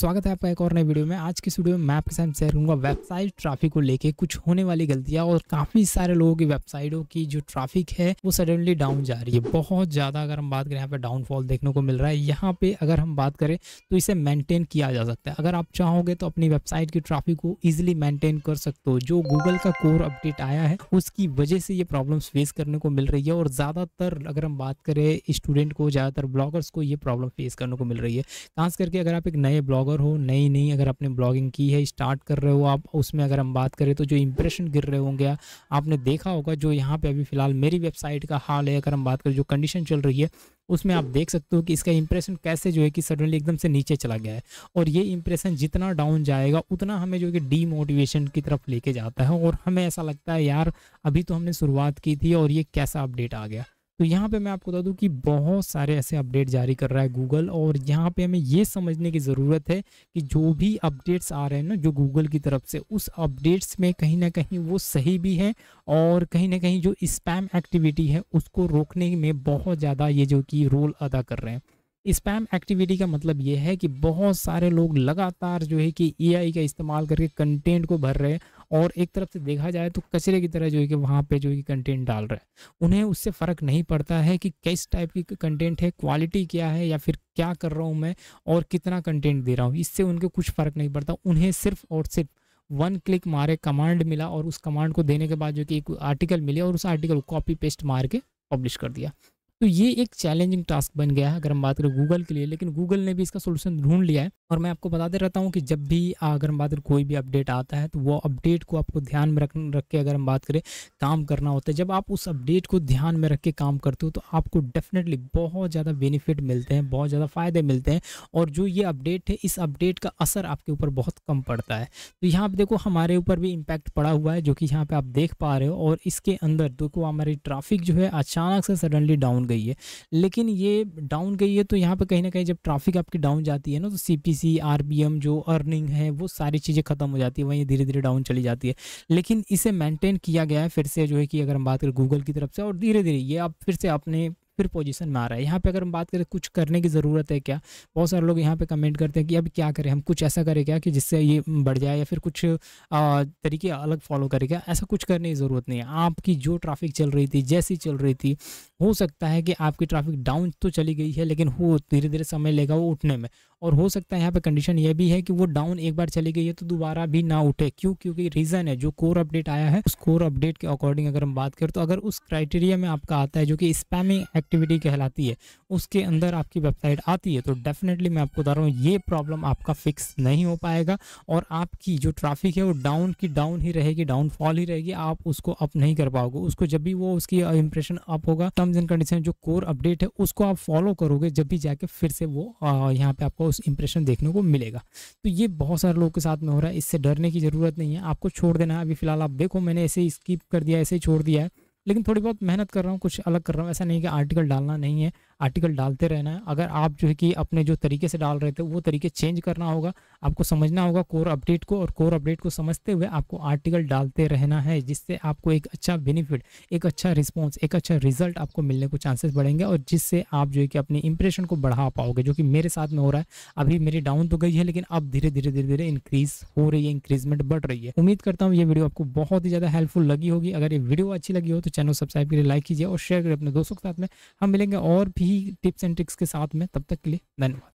स्वागत है आपका एक और नए वीडियो में। आज की वीडियो में मैं आपके साथ शेयर करूँगा वेबसाइट ट्रैफ़िक को लेके कुछ होने वाली गलतियाँ और काफ़ी सारे लोगों की वेबसाइटों की जो ट्रैफ़िक है, वो सडनली डाउन जा रही है। बहुत ज़्यादा अगर हम बात करें, यहाँ पे डाउनफॉल देखने को मिल रहा है। यहाँ पे अगर हम बात करें तो इसे मेनटेन किया जा सकता है। अगर आप चाहोगे तो अपनी वेबसाइट की ट्राफिक को ईजिली मेनटेन कर सकते हो। जो गूगल का कोर अपडेट आया है, उसकी वजह से ये प्रॉब्लम फेस करने को मिल रही है और ज़्यादातर अगर हम बात करें स्टूडेंट को, ज़्यादातर ब्लॉगर्स को ये प्रॉब्लम फेस करने को मिल रही है। खास करके अगर आप एक नए ब्लॉगर हो, नई नई अगर आपने ब्लॉगिंग की है स्टार्ट कर रहे हो आप, उसमें अगर हम बात करें तो जो इंप्रेशन गिर रहे होंगे, आपने देखा होगा जो यहाँ पे अभी फ़िलहाल मेरी वेबसाइट का हाल है, अगर हम बात करें जो कंडीशन चल रही है, उसमें आप देख सकते हो कि इसका इंप्रेशन कैसे जो है कि सडनली एकदम से नीचे चला गया है। और ये इंप्रेशन जितना डाउन जाएगा, उतना हमें जो कि डीमोटिवेशन की तरफ़ लेके जाता है और हमें ऐसा लगता है, यार, अभी तो हमने शुरुआत की थी और ये कैसा अपडेट आ गया? तो यहाँ पे मैं आपको बता दूँ कि बहुत सारे ऐसे अपडेट जारी कर रहा है गूगल और यहाँ पे हमें ये समझने की ज़रूरत है कि जो भी अपडेट्स आ रहे हैं ना, जो गूगल की तरफ़ से, उस अपडेट्स में कहीं ना कहीं वो सही भी है और कहीं ना कहीं जो स्पैम एक्टिविटी है, उसको रोकने में बहुत ज़्यादा ये जो कि रोल अदा कर रहे हैं। स्पैम एक्टिविटी का मतलब ये है कि बहुत सारे लोग लगातार जो है कि एआई का इस्तेमाल करके कंटेंट को भर रहे हैं और एक तरफ़ से देखा जाए तो कचरे की तरह जो है कि वहाँ पे जो है कंटेंट डाल रहे हैं। उन्हें उससे फ़र्क नहीं पड़ता है कि किस टाइप की कंटेंट है क्वालिटी क्या है या फिर क्या कर रहा हूँ मैं और कितना कंटेंट दे रहा हूँ। इससे उनके कुछ फ़र्क नहीं पड़ता। उन्हें सिर्फ़ और सिर्फ़ वन क्लिक मारे कमांड मिला और उस कमांड को देने के बाद जो कि एक आर्टिकल मिले और उस आर्टिकल को कॉपी पेस्ट मार के पब्लिश कर दिया। तो ये एक चैलेंजिंग टास्क बन गया है, अगर हम बात करें गूगल के लिए, लेकिन गूगल ने भी इसका सोल्यूशन ढूंढ लिया है। और मैं आपको बताते रहता हूँ कि जब भी अगर हम बात करें, कोई भी अपडेट आता है तो वो अपडेट को आपको ध्यान में रख रख के अगर हम बात करें, काम करना होता है। जब आप उस अपडेट को ध्यान में रख के काम करते हो तो आपको डेफिनेटली बहुत ज़्यादा बेनिफिट मिलते हैं, बहुत ज़्यादा फ़ायदे मिलते हैं, और जो ये अपडेट है, इस अपडेट का असर आपके ऊपर बहुत कम पड़ता है। तो यहाँ पर देखो, हमारे ऊपर भी इम्पैक्ट पड़ा हुआ है, जो कि यहाँ पर आप देख पा रहे हो, और इसके अंदर देखो, हमारी ट्राफिक जो है, अचानक से सडनली डाउन गई है। लेकिन ये डाउन गई है तो यहाँ पर कहीं ना कहीं जब ट्रैफ़िक आपकी डाउन जाती है ना तो C P C R B M जो अर्निंग है, वो सारी चीज़ें ख़त्म हो जाती है, वहीं धीरे धीरे डाउन चली जाती है। लेकिन इसे मेंटेन किया गया है, फिर से जो है कि अगर हम बात करें गूगल की तरफ़ से, और धीरे धीरे ये आप फिर से अपने फिर पोजीशन में आ रहा है। यहाँ पे अगर हम बात करें, कुछ करने की ज़रूरत है क्या? बहुत सारे लोग यहाँ पे कमेंट करते हैं कि अब क्या करें, हम कुछ ऐसा करें क्या कि जिससे ये बढ़ जाए या फिर कुछ तरीके अलग फॉलो करें क्या? ऐसा कुछ करने की ज़रूरत नहीं है। आपकी जो ट्रैफ़िक चल रही थी, जैसी चल रही थी, हो सकता है कि आपकी ट्रैफ़िक डाउन तो चली गई है, लेकिन वो धीरे धीरे समय लेगा वो उठने में। और हो सकता है यहाँ पे कंडीशन ये भी है कि वो डाउन एक बार चली गई है तो दोबारा भी ना उठे। क्यों? क्योंकि रीज़न है, जो कोर अपडेट आया है, उस कोर अपडेट के अकॉर्डिंग अगर हम बात करें तो अगर उस क्राइटेरिया में आपका आता है, जो कि स्पैमिंग एक्टिविटी कहलाती है, उसके अंदर आपकी वेबसाइट आती है तो डेफिनेटली मैं आपको बता रहा हूँ, ये प्रॉब्लम आपका फिक्स नहीं हो पाएगा और आपकी जो ट्राफिक है, वो डाउन की डाउन ही रहेगी डाउनफॉल ही रहेगी, आप उसको अप नहीं कर पाओगे। उसको जब भी वो, उसकी इंप्रेशन अप होगा टर्म्स एंड कंडीशन जो कोर अपडेट है, उसको आप फॉलो करोगे, जब भी जाके फिर से वो यहाँ पे आपको उस इंप्रेशन देखने को मिलेगा। तो ये बहुत सारे लोगों के साथ में हो रहा है, इससे डरने की ज़रूरत नहीं है, आपको छोड़ देना है। अभी फ़िलहाल आप देखो, मैंने ऐसे ही स्किप कर दिया, ऐसे ही छोड़ दिया है। लेकिन थोड़ी बहुत मेहनत कर रहा हूँ, कुछ अलग कर रहा हूँ। ऐसा नहीं कि आर्टिकल डालना नहीं है। आर्टिकल डालते रहना है। अगर आप जो है कि अपने जो तरीके से डाल रहे थे, वो तरीके चेंज करना होगा। आपको समझना होगा कोर अपडेट को और कोर अपडेट को समझते हुए आपको आर्टिकल डालते रहना है, जिससे आपको एक अच्छा बेनिफिट एक अच्छा रिस्पॉन्स एक अच्छा रिज़ल्ट आपको मिलने को चांसेस बढ़ेंगे और जिससे आप जो है कि अपने इंप्रेशन को बढ़ा पाओगे, जो कि मेरे साथ में हो रहा है। अभी मेरी डाउन तो गई है, लेकिन अब धीरे धीरे धीरे धीरे इंक्रीज हो रही है इंक्रीजमेंट बढ़ रही है। उम्मीद करता हूँ ये वीडियो आपको बहुत ही ज़्यादा हेल्पफुल लगी होगी। अगर ये वीडियो अच्छी लगी हो तो चैनल सब्सक्राइब करिए लाइक कीजिए और शेयर करिए अपने दोस्तों के साथ में। हम मिलेंगे और भी टिप्स एंड ट्रिक्स के साथ में तब तक के लिए धन्यवाद।